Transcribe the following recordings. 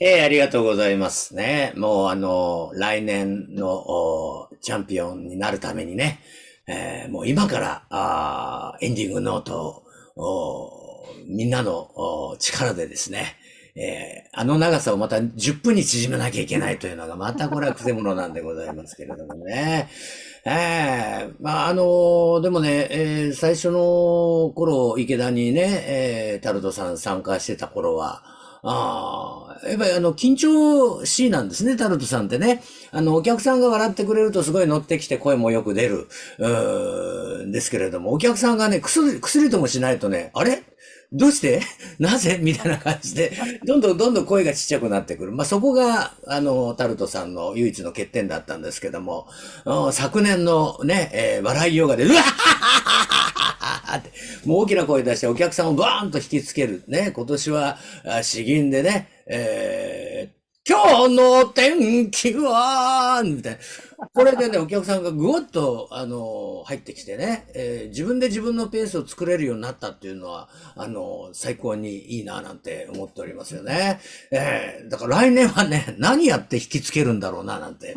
ええありがとうございますね。もうあの、来年のチャンピオンになるためにね、えーもう今から、あエンディングノートを、みんなの力でですね、えーあの長さをまた10分に縮めなきゃいけないというのが、またこれはくせ者なんでございますけれどもね。ええまあ、あのでもね、えー最初の頃、池田にね、えータルトさん参加してた頃は、ああ、やっぱりあの、緊張しいなんですね、タルトさんってね。あの、お客さんが笑ってくれるとすごい乗ってきて声もよく出る、うん。ですけれども、お客さんがね、くすり、くすりともしないとね、あれ？どうして？なぜ？みたいな感じで、どんどんどんどん声がちっちゃくなってくる。まあ、そこが、あの、タルトさんの唯一の欠点だったんですけども、昨年のね、えー笑いヨガで、うわははははって、もう大きな声出してお客さんをバーンと引きつける。ね、今年は、詩吟でね、えー今日の天気は、みたいな。これでね、お客さんがぐわっと、あの、入ってきてね、えー自分で自分のペースを作れるようになったっていうのは、あの、最高にいいな、なんて思っておりますよね。えーだから来年はね、何やって引きつけるんだろうな、なんて、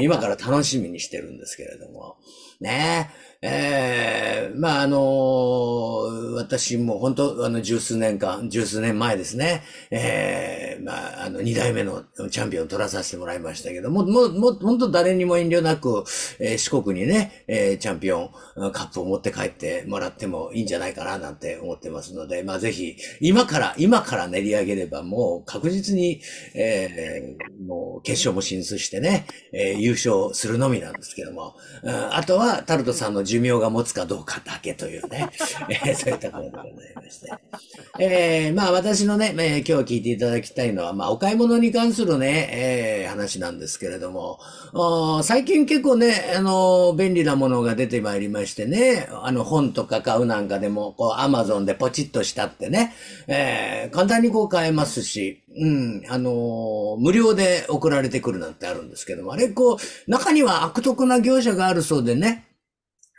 今から楽しみにしてるんですけれども。ねえーまあ、あの私も本当、あの、十数年間、十数年前ですね、えーまあ、あの、二代目のチャンピオンを取らさせてもらいましたけども、もう、もう、本当誰にも遠慮なく、えー四国にね、えーチャンピオンカップを持って帰ってもらってもいいんじゃないかな、なんて思ってますので、まあ、ぜひ、今から、今から練り上げれば、もう確実に、えーもう決勝も進出してね、えー優勝するのみなんですけども、うんあとは、タルトさんの寿命が持つかどうかだけというね、えーそういったことでございまして。えーまあ私のね、えー今日聞いていただきたいのは、まあお買い物に関するね、えー話なんですけれども、最近結構ね、あの、便利なものが出てまいりましてね、あの本とか買うなんかでも、こう、アマゾンでポチッとしたってね、えー簡単にこう買えますし、うん、あのー無料で送られてくるなんてあるんですけども、あれこう、中には悪徳な業者があるそうでね、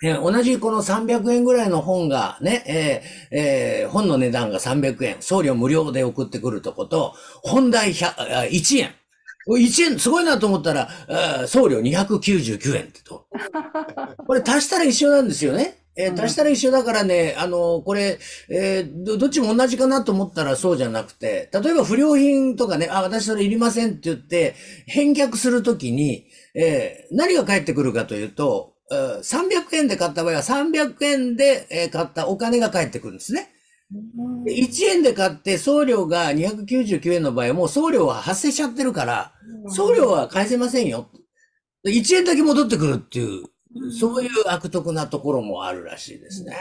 えー同じこの300円ぐらいの本がね、えーえー本の値段が300円、送料無料で送ってくるとこと、本代100あ1円。1円、すごいなと思ったら、送料299円ってと。これ足したら一緒なんですよね。えー足したら一緒だからね、あのこれ、えーど、どっちも同じかなと思ったらそうじゃなくて、例えば不良品とかね、あ、私それいりませんって言って、返却するときに、えー何が返ってくるかというと、えー300円で買った場合は300円でえー買ったお金が返ってくるんですね。で1円で買って送料が299円の場合はもう送料は発生しちゃってるから、送料は返せませんよ。1円だけ戻ってくるっていう、そういう悪徳なところもあるらしいですね。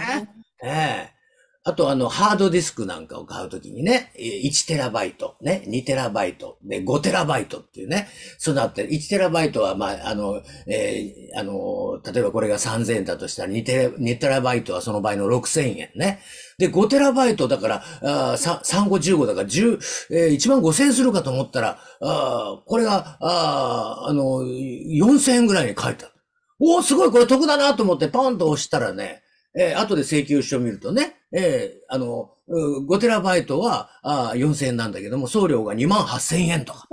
ええあと、あの、ハードディスクなんかを買うときにね、1テラバイト、ね、2テラバイト、で、5テラバイトっていうね、そうなって、1テラバイトは、まあ、あの、えーあの、例えばこれが3000円だとしたら2テラ、2テラバイトはその場合の6000円ね。で、5テラバイトだから、あ3、5、15だから10、えー1万5000円するかと思ったら、あこれが、ああの、4000円ぐらいに書いてある。おお、すごい、これ得だなと思ってポンと押したらね、えー後で請求書を見るとね、えーあの、5テラバイトはあ4000円なんだけども、送料が2万8000円とか。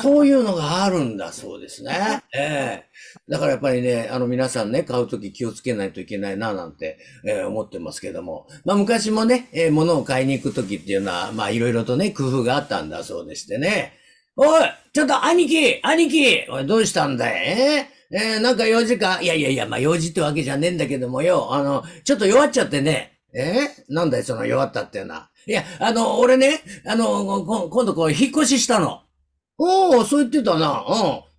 そういうのがあるんだそうですね。ええだからやっぱりね、あの皆さんね、買うとき気をつけないといけないな、なんて、えー思ってますけども。まあ昔もね、えー物を買いに行くときっていうのは、まあいろいろとね、工夫があったんだそうでしてね。おいちょっと兄貴兄貴おい、どうしたんだい？えー？えーなんか用事か？いやいやいや、まあ用事ってわけじゃねえんだけどもよ、あの、ちょっと弱っちゃってね。えー？なんだい、その弱ったっていうのは。いや、あの、俺ね、あの、こ今度こう、引っ越ししたの。おお、そう言ってたな。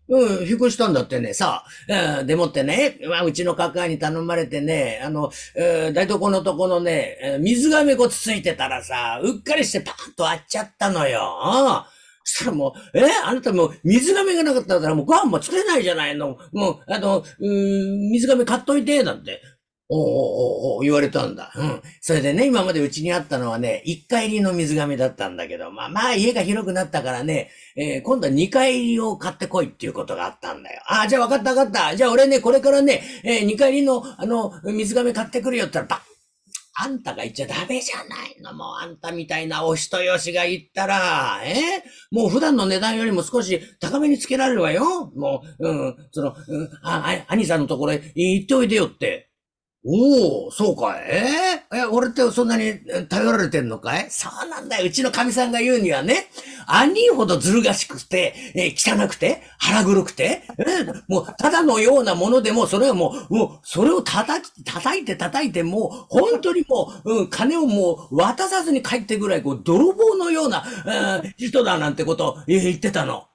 うん。うん、引っ越したんだってね、さあ、うん、でもってね、まあ、うちのカカに頼まれてね、あの、えー台所のとこのね、水がめこつついてたらさ、うっかりしてパーンと割っちゃったのよ。うん。そしたらもう、えあなたもう水がめがなかったらもうご飯も作れないじゃないの。もう、あの、うん、水がめ買っといて、なんて。おうおうおお言われたんだ。うん。それでね、今までうちにあったのはね、1階入りの水亀だったんだけど、まあまあ家が広くなったからね、えー今度は2階入りを買ってこいっていうことがあったんだよ。ああ、じゃあ分かった分かった。じゃあ俺ね、これからね、え2階入りの、あの、水亀買ってくるよって言ったら、バッあんたが言っちゃダメじゃないの。もうあんたみたいなお人よしが言ったら、え？もう普段の値段よりも少し高めにつけられるわよ。もう、うん、その、うん、あ、あ、兄さんのところへ行っておいでよって。おお、そうかい？えー、え、俺ってそんなに頼られてんのかい？そうなんだよ。うちの神さんが言うにはね、兄ほどずる賢くて、えー、汚くて、腹黒くて、えー、もう、ただのようなものでも、それはもう、もう、それを叩き、叩いて叩いて、もう、本当にもう、うん、金をもう、渡さずに帰ってぐらい、こう、泥棒のような、えー、人だなんてこと、えー、言ってたの。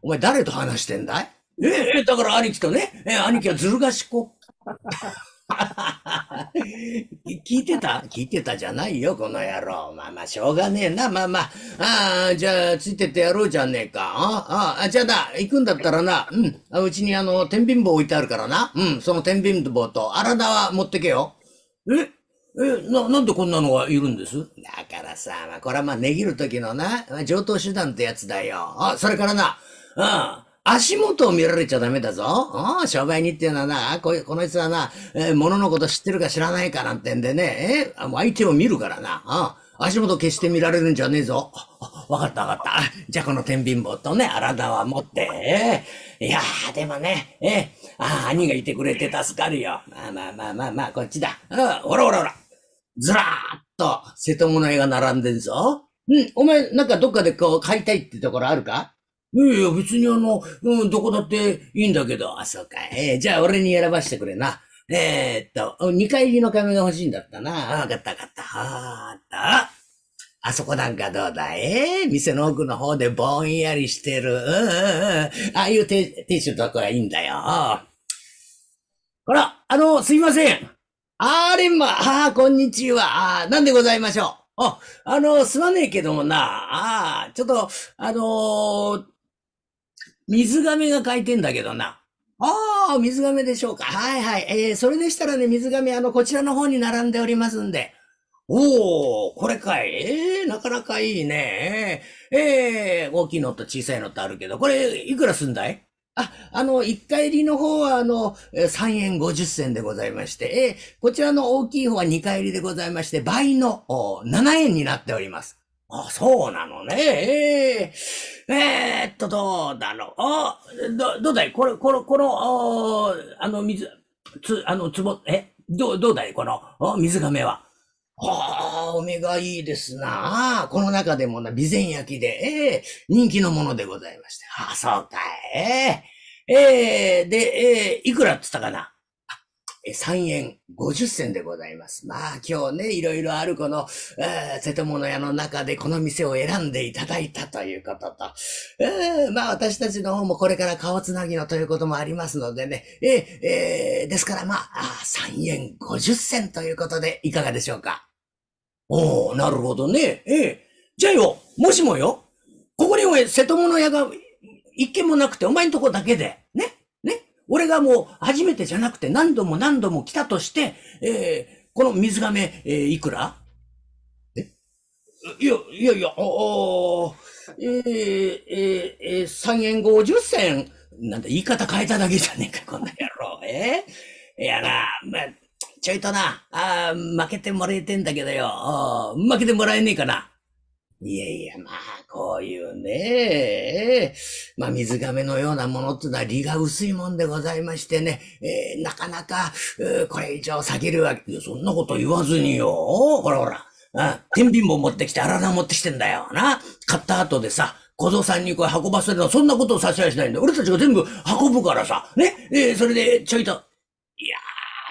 お前誰と話してんだい？ええー、だから兄貴とね、えー、兄貴はずる賢 聞いてた？聞いてたじゃないよ、この野郎。まあまあ、しょうがねえな。まあまあ、ああ、じゃあ、ついてってやろうじゃねえか。ああ、じゃあな、行くんだったらな、うん、うちにあの、天秤棒置いてあるからな。うん、その天秤棒と、荒田は持ってけよ。え？え、な、なんでこんなのがいるんです？だからさ、まあ、これはまあ、値切る時のな、上等手段ってやつだよ。あ、それからな、うん。足元を見られちゃダメだぞ。ああ、商売人っていうのはな、ここの人はな、えー、物のこと知ってるか知らないかなんてんでね、えー、相手を見るからな。ああ足元決して見られるんじゃねえぞ。わかったわかった。じゃあこの天秤棒とね、荒田は持って。えー、いやー、でもね、えー、ああ、兄がいてくれて助かるよ。まあまあまあまあまあ、こっちだ。うん、ほらほらほら。ずらーっと、瀬戸物絵が並んでんぞ。うん、お前、なんかどっかでこう、買いたいってところあるか？いやいや、別にあの、うん、どこだっていいんだけど。あ、そうか。えー、じゃあ俺に選ばしてくれな。えー、っと、二回入りの亀が欲しいんだったな。あ、わかったわかった。あった。あそこなんかどうだえー、店の奥の方でぼんやりしてる。うんうんうん。ああいうティッシュとこはいいんだよ。ほら、あの、すいません。あーれんま、ああ、こんにちは。あなんでございましょう。あ、あの、すまねえけどもな。ああ、ちょっと、あのー、水亀が書いてんだけどな。ああ、水亀でしょうか。はいはい。えー、それでしたらね、水亀、あの、こちらの方に並んでおりますんで。おー、これかい。えー、なかなかいいね。えー、大きいのと小さいのとあるけど、これ、いくらすんだい？あ、あの、一回入りの方は、あの、3円50銭でございまして、えー、こちらの大きい方は2回入りでございまして、倍の7円になっております。あ、そうなのね。えー、えー、っと、どうだろう。あ、ど、どうだい？これ、この、この、ああの、水、つ、あの、つぼ、え？どう、どうだい？この、水亀は。はあ、お目がいいですな。この中でもな、備前焼きで、えー、人気のものでございまして。ああ、そうかい。えー、えー、で、えー、いくらって言ったかな？3円50銭でございます。まあ今日ね、いろいろあるこの、えー、瀬戸物屋の中でこの店を選んでいただいたということと、えー、まあ私たちの方もこれから顔つなぎのということもありますのでね、えー、えー、ですからまあ、あ3円50銭ということでいかがでしょうか？おー、なるほどね。ええじゃあよ、もしもよ、ここにお前瀬戸物屋が一軒もなくてお前んとこだけで、ね、俺がもう初めてじゃなくて何度も何度も来たとして、えー、この水亀、えー、いくら？え？いや、いやいや、おえー、えー、えー、3円50銭。なんだ、言い方変えただけじゃねえか、こんな野郎。え？ー、いやな、まあ、ちょいとな、あ負けてもらえてんだけどよ。負けてもらえねえかな。いやいや、まあ、こういうね、まあ、水亀のようなものってのは利が薄いもんでございましてね、えー、なかなか、これ以上下げるわけ、そんなこと言わずによ、ほらほら、あ天秤棒持ってきて、荒菜持ってきてんだよ、な。買った後でさ、小僧さんにこれ運ばせるのは、そんなことをさせやしないんだ。俺たちが全部運ぶからさ、ね、えー、それで、ちょいと、いや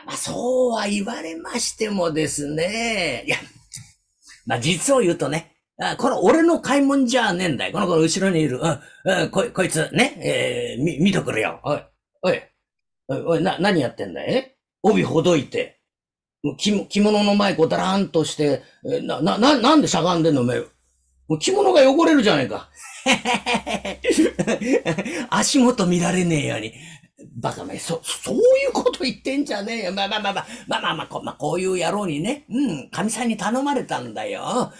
ー、まあ、そうは言われましてもですね、いや、まあ、実を言うとね、あ、これ俺の買い物じゃねえんだよ。この子の後ろにいる。うん、うん、こ、こいつ、ね、えー、み、見とくれよ。おい、おい、おい、な、何やってんだい？帯ほどいて。もう着着物の前こうだらんとして、な、な、な、なんでしゃがんでんのおめもう着物が汚れるじゃねえか。足元見られねえように。バカめ、そ、そういうこと言ってんじゃねえよ。まあまあまあまあ、まあまあまあ、こまあ、こういう野郎にね、うん、神さんに頼まれたんだよ。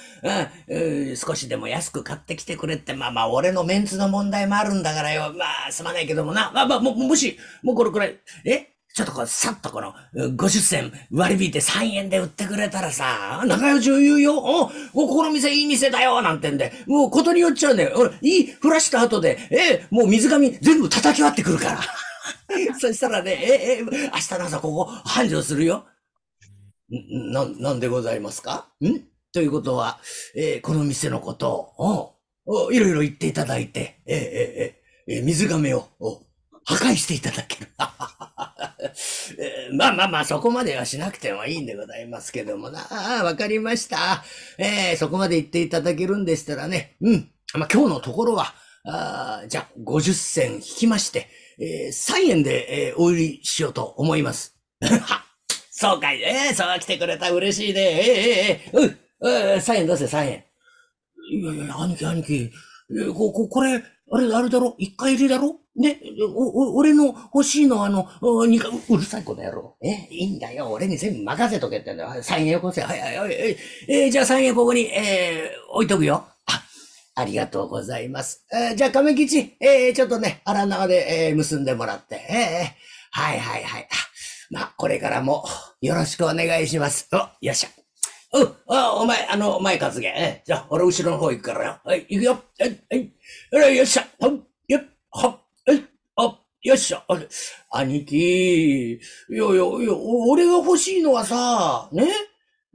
うん、少しでも安く買ってきてくれって、まあまあ、俺のメンツの問題もあるんだからよ。まあ、すまないけどもな。まあまあ、も、もし、もうこれくらい、え？ちょっとこう、さっとこの、50銭割り引いて3円で売ってくれたらさ、仲良しを言うよ。お、ここの店いい店だよなんてんで、もうことによっちゃうね、俺、いい、降らした後で、え？もう水紙全部叩き割ってくるから。そしたらね、ええ明日の朝ここ繁盛するよ。な、なんでございますか？ん？ということは、えー、この店のことを、おいろいろ言っていただいて、えー、えー、えー、水亀を破壊していただける。えー、まあまあまあ、そこまではしなくてもいいんでございますけどもな。わかりました。えー、そこまで言っていただけるんでしたらね、うん。まあ今日のところは、あじゃあ、50銭引きまして、えー、3円で、えー、お売りしようと思います。は そうかい。えー、そう来てくれた。嬉しいね。えー、えー、えー、うん、えー、3円出せ、3円。いやいや、兄貴、兄貴。えー、こ、こ、これ、あれ、あれだろ？一回入りだろ？ね、お、お、俺の欲しいのあの、二回、うるさい子だやろ。え、いいんだよ。俺に全部任せとけってんだよ。3円よこせ。はいはいはい。えー、じゃあ3円ここに、えー、置いとくよ。あ、りがとうございます。えー、じゃあ亀吉、えー、ちょっとね、荒縄で、えー、結んでもらって。えー、はいはいはい。まあ、これからも、よろしくお願いします。お、よっしゃ。うん、あ、お前、あの、前担げ。えじゃあ、俺後ろの方行くからよ。はい、行くよ。はい、はい。よっしゃ。ほっ、よっ、ほっ、はい、あ、よっしゃ。あれ、兄貴。いやいや、いや、俺が欲しいのはさ、ね？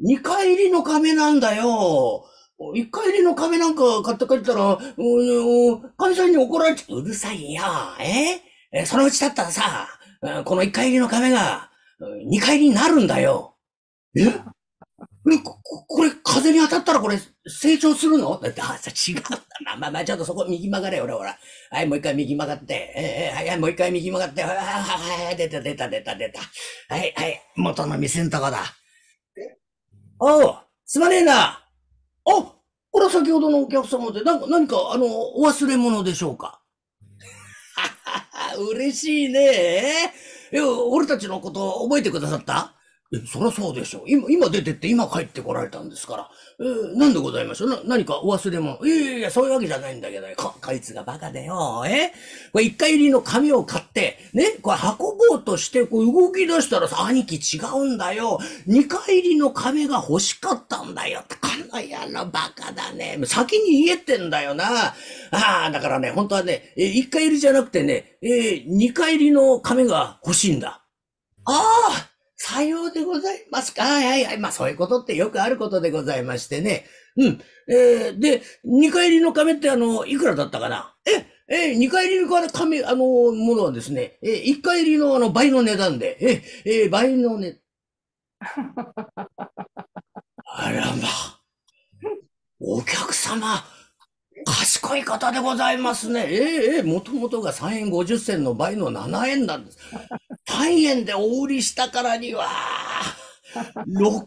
二回入りの亀なんだよ。一回入りの亀なんか買って帰ったら、うん、会社に怒られちゃう。うるさいよ。え？えそのうちだったらさ、この一回入りの亀が、二回入りになるんだよ。え？ここれ、風に当たったらこれ、成長するの？だって、あ、違うんだな。まあまあ、ちょっとそこ右曲がれよ、俺、ほら。はい、もう一回右曲がって。えー、はい、もう一回右曲がって。はい、はい、出た、出た、出た、出た。はい、はい、元の店んとこだ。おう、すまねえな。おこれは先ほどのお客様で、なんか、何か、あの、お忘れ物でしょうか？嬉しいね。え、俺たちのこと覚えてくださった？え、そりゃそうでしょう。今、今出てって今帰ってこられたんですから。えー、なんでございましょう？な、何かお忘れ物？いやいやいや、そういうわけじゃないんだけどこ、こいつがバカでよ。え？これ一回入りの紙を買って、ね、これ運ぼうとして、こう動き出したらさ、兄貴違うんだよ。二回入りの紙が欲しかったんだよ。この野郎バカだね。先に言えてんだよな。ああ、だからね、本当はね、え一回入りじゃなくてね、えー、二回入りの紙が欲しいんだ。ああさようでございますか？はいはいはい。まあそういうことってよくあることでございましてね。うん。えー、で、二回入りの亀ってあの、いくらだったかな？え、えー、二回入りの亀、あの、ものはですね、えー、一回入りのあの、倍の値段で、えー、えー、倍の値、あらまあ。お客様、賢い方でございますね。ええええ、もともとが3円50銭の倍の7円なんです。3円でお売りしたからには、6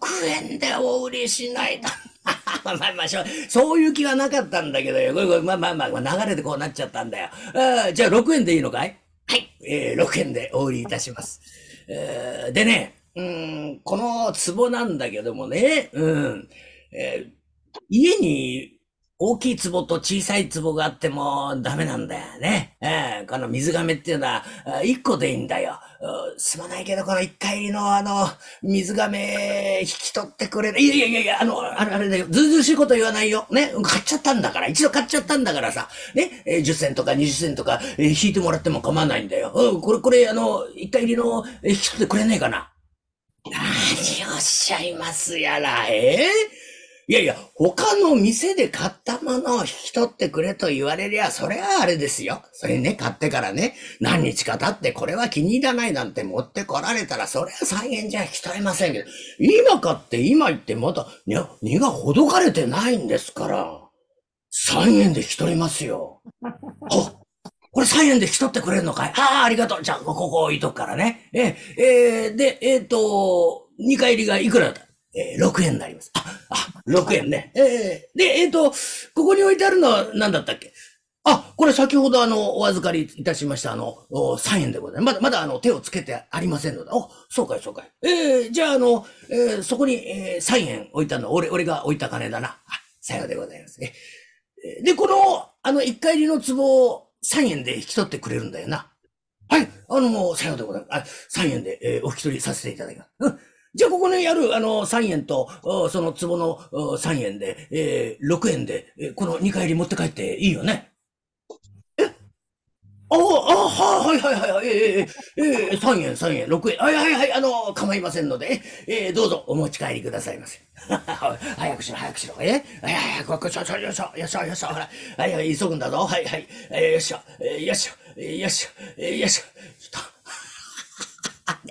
円でお売りしないと。まあまあまあ、そういう気はなかったんだけどよ。まあまあまあ、流れでこうなっちゃったんだよ。あじゃあ6円でいいのかい？はい、えー、6円でお売りいたします。えー、でね、うん、この壺なんだけどもね、うん、えー、家に大きい壺と小さい壺があってもダメなんだよね。えこの水亀っていうのは、一個でいいんだよ。すまないけど、この一回入りのあの、水亀引き取ってくれる。いやいやいやいや、あの、あれあれだよ。ずうずうしいこと言わないよ。ね。買っちゃったんだから。一度買っちゃったんだからさ。ね。えー、10銭とか20銭とか、えー、引いてもらっても構わないんだよ。うん、これ、これ、あの、一回入りの、え、引き取ってくれないかな。何をおっしゃいますやら、えーいやいや、他の店で買ったものを引き取ってくれと言われりゃ、それはあれですよ。それね、買ってからね、何日か経ってこれは気に入らないなんて持ってこられたら、それは3円じゃ引き取れませんけど、今買って今言ってまだ、ね、荷がほどかれてないんですから、3円で引き取りますよ。ほこれ3円で引き取ってくれるのかい？ああ、ありがとう。じゃあ、ここ置いとくからね。ええー、で、えっ、ー、と、2回入りがいくらだえー、6円になります。あ、あ、6円ね。えー、で、えっ、ー、と、ここに置いてあるのは何だったっけ？あ、これ先ほどあの、お預かりいたしましたあの、3円でございます。まだ、まだあの、手をつけてありませんので。お、そうかい、そうかい。えー、じゃああの、えー、そこに、えー、3円置いたの、俺、俺が置いた金だな。あ、さようでございますね。で、この、あの、1回入りの壺を3円で引き取ってくれるんだよな。はい、あの、さようでございます。あ、3円で、えー、お引き取りさせていただきます。うん。じゃあ、ここにある、あの、3円と、その壺の3円で、えー、6円で、えー、この2回入り持って帰っていいよね？え？ああ、はい、はい、はい、はい、えー、えー、3円、3円、6円。はい、はい、はい、あの、構いませんので、えー、どうぞお持ち帰りくださいませ。早くしろ、早くしろ。え？はい、はい、ここ、ちょ、ちょ、よいしょ、よいしょ、よいしょ、ほら。はい、はい、急ぐんだぞ。はい、はい、えー、よいしょ、えー、よいしょ、えー、よいしょ、えー、よいしょ。ちょっ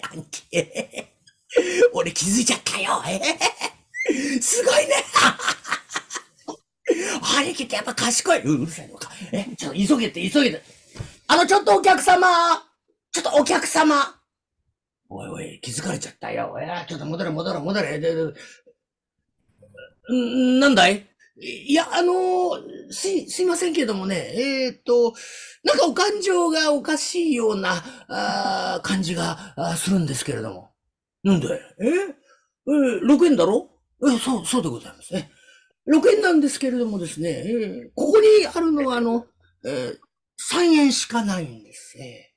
と、なんけ。俺気づいちゃったよ。えー、すごいね。兄貴ってやっぱ賢い。うるさいのか。え、ちょっと急げて、急げて。あの、ちょっとお客様ちょっとお客様おいおい、気づかれちゃったよ。えちょっと戻れ、戻れ、戻れ。ん、なんだい？いや、あのー、す、すいませんけどもね、えー、っと、なんかお感情がおかしいような、あ感じがするんですけれども。なんで？え？えー、6円だろ？えそう、そうでございますね。6円なんですけれどもですね、えー、ここにあるのはあの、えー、3円しかないんですね。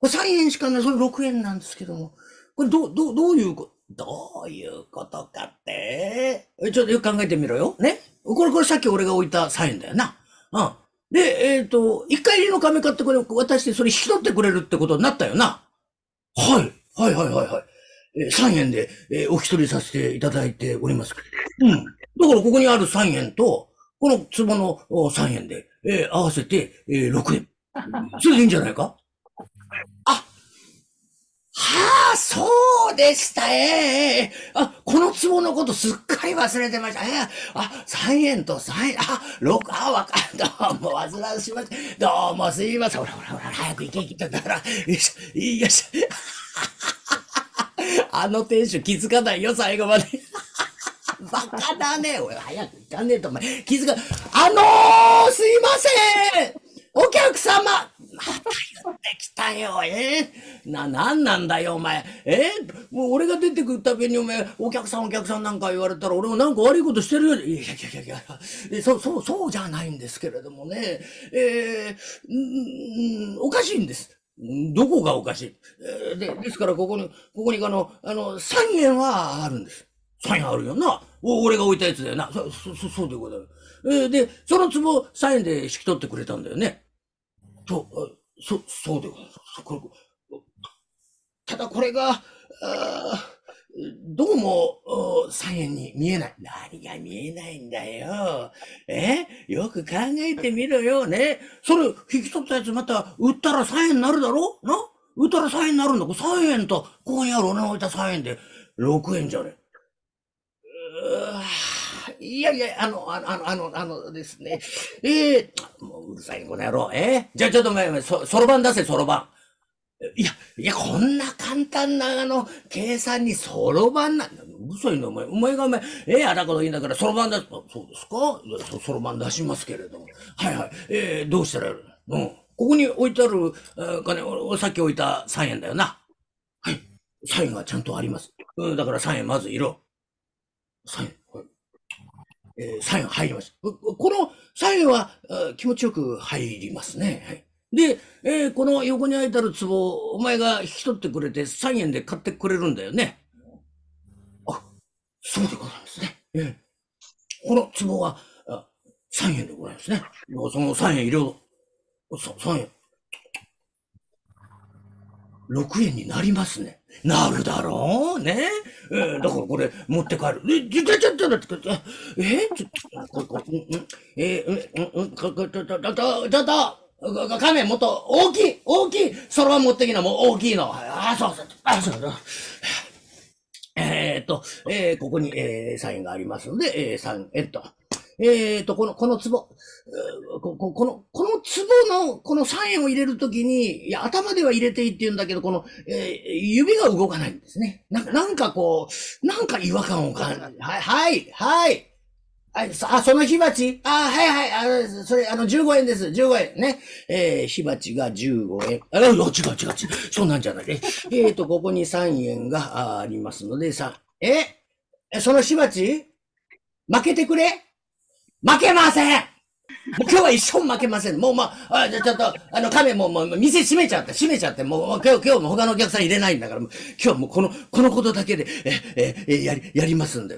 これ3円しかない、それ6円なんですけども、これど、ど、どういうこ、どういうことかって？ちょっとよく考えてみろよ。ね？これ、これさっき俺が置いた3円だよな。うん。で、えっ、ー、と、1回入りの亀買ってこれ渡してそれ引き取ってくれるってことになったよな。はい。はいはいはいはい。えー、3円で、えー、お一人させていただいております。うん。だからここにある3円と、この壺の3円で、えー、合わせて、えー、6円。それでいいんじゃないか？あ、はあ、そうでしたええー、あ、この壺のことすっかり忘れてました。えー、あ、3円と3円、あ、6、あ、わかる。どうも、煩わしました。どうもすいません。ほらほらほら、早く行け行け。だから、よいしょ、よいしょ。あの店主気づかないよ、最後まで。バカだね。おい、早く行かねえと、お前。気づか、あのー、すいませんお客様また言ってきたよ、えー、な、なんなんだよ、お前。えー、もう俺が出てくるたびに、お前、お客さんお客さんなんか言われたら、俺もなんか悪いことしてるよ。いやいやいやいや、そう、そう、そうじゃないんですけれどもね。えー、ん、おかしいんです。どこがおかしい、えー、で、ですからここに、ここにあの、あの、3円はあるんです。3円あるよな。お俺が置いたやつだよな。そ、そ、そうでござる。えー、で、その壺3円で引き取ってくれたんだよね。と、そ、そうでございます。ただこれが、ああどうも、3円に見えない。何が見えないんだよ。え？よく考えてみろよ。ね？それ、引き取ったやつまた、売ったら3円になるだろ？な？売ったら3円になるんだ。3円と、ここにある俺の置いた3円で、6円じゃね。いやいや、あの、あの、あの、あのですね。ええー、もううるさいこの野郎。え？ー、じゃあちょっと前、そ、そろばん出せ、そろばん。いや、いや、こんな簡単な、あの、計算にそろばんな、嘘いの、お前。お前がお前、ええー、あだこといいんだから、そろばん出す。そうですか？そろばん出しますけれども。はいはい。えー、どうしたらやる？うん。ここに置いてある、金、さっき置いた3円だよな。はい。3円がちゃんとあります。うん、だから3円まずいろ。3円。はい。えー、3円入ります。この3円は、気持ちよく入りますね。はい。で、えー、この横に空いてある壺、お前が引き取ってくれて3円で買ってくれるんだよね。あ、そうでございますね。えー、この壺はあ3円でございますね。その3円入れよう。3円。6円になりますね。なるだろうね。えー、だからこれ持って帰る。え、ちょ、ちょ、ちょ、ちょ、ちょ、えー、ちょ、これ、これ、うん、えー、うん、うん、ちょ、ちょ、ちょ、ちょ、ちょっと、亀もっと大きい大きいそろばん持ってきな、もう大きいの。ああ、そうそう。ああ、そうそう。え、っと、えー、ここに、えー、サインがありますので、えー、3円と。えー、っと、この、この壺、こここの、この壺の、この3円を入れるときに、いや、頭では入れていいって言うんだけど、この、えー、指が動かないんですね。なんか、なんかこう、なんか違和感を感じ、はい、はい、はい。あ、その火鉢？あ、はいはい、あ、それ、あの、15円です。15円。ね。えー、火鉢が15円。あ、違う違う違う。そうなんじゃない。えっ、ー、と、ここに3円がありますので、3、え？その火鉢？負けてくれ？負けませんもう今日は一生負けません。もうまあ、あじゃちょっと、あの、亀ももう、店閉めちゃって、閉めちゃって、もう今日、今日も他のお客さん入れないんだから、今日もこの、このことだけで、え、え、え、やり、やりますんで、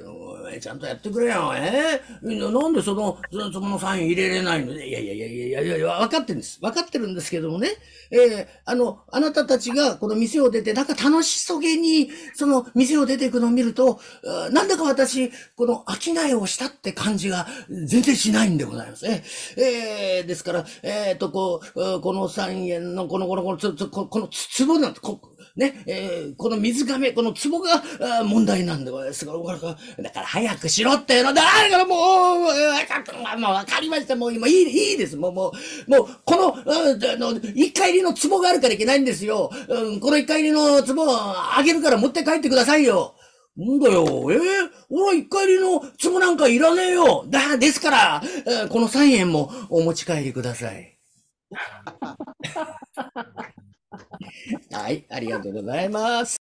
ちゃんとやってくれよ、えー、なんでその、そのサイン入れれないの？いやいやいやいやいやいや、分かってるんです。分かってるんですけどもね、えー、あの、あなたたちがこの店を出て、なんか楽しそげに、その店を出ていくのを見ると、なんだか私、この商いをしたって感じが全然しないんでございます。ね。えー、ですから、えっ、ー、と、こう、この3円の、この、この、この、この、つぼなんて、こね、えー、この水亀、この壺が問題なんでございます。から、だから早くしろっていうのだからもう、もうわかりました。もう今いい、いいです。もう、もう、もう、この、あの、一回入りの壺があるからいけないんですよ。うん、この一回入りの壺をあげるから持って帰ってくださいよ。んだよ、えー、俺は一回入りの壺なんかいらねえよ。だ、ですから、えー、この3円もお持ち帰りください。はい、ありがとうございます。